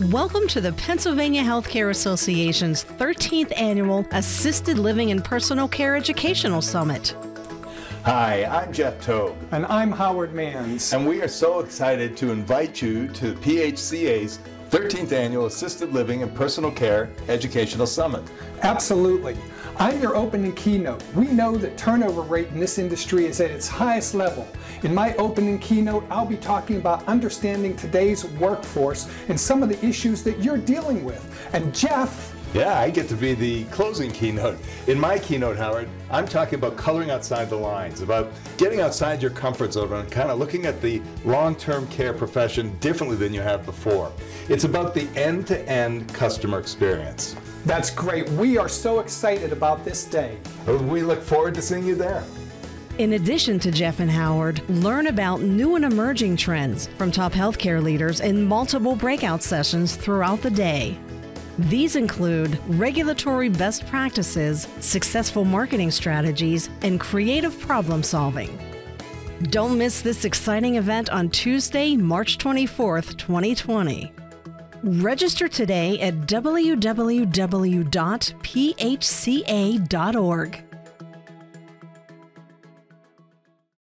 Welcome to the Pennsylvania Healthcare Association's 13th annual Assisted Living and Personal Care Educational Summit. Hi, I'm Jeff Tobe. And I'm Howard Manns. And we are so excited to invite you to the PHCA's 13th Annual Assisted Living and Personal Care Educational Summit. Absolutely. I'm your opening keynote. We know that turnover rate in this industry is at its highest level. In my opening keynote, I'll be talking about understanding today's workforce and some of the issues that you're dealing with. And Jeff, yeah, I get to be the closing keynote. In my keynote, Howard, I'm talking about coloring outside the lines, about getting outside your comfort zone and kind of looking at the long-term care profession differently than you have before. It's about the end-to-end customer experience. That's great. We are so excited about this day. We look forward to seeing you there. In addition to Jeff and Howard, learn about new and emerging trends from top healthcare leaders in multiple breakout sessions throughout the day. These include regulatory best practices, successful marketing strategies, and creative problem solving. Don't miss this exciting event on Tuesday, March 24th, 2020. Register today at www.phca.org.